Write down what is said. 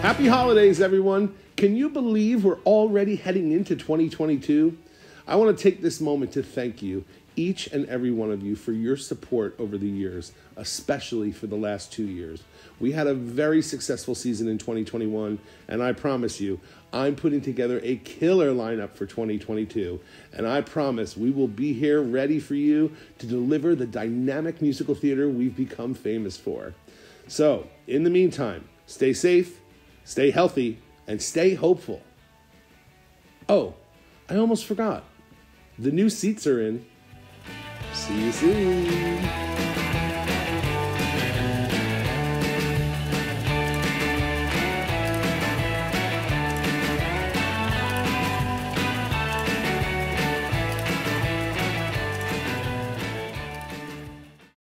Happy holidays, everyone. Can you believe we're already heading into 2022? I want to take this moment to thank you, each and every one of you, for your support over the years, especially for the last two years. We had a very successful season in 2021, and I promise you, I'm putting together a killer lineup for 2022. And I promise we will be here ready for you to deliver the dynamic musical theater we've become famous for. So, in the meantime, stay safe, stay healthy, and stay hopeful. Oh, I almost forgot. The new seats are in. See you soon.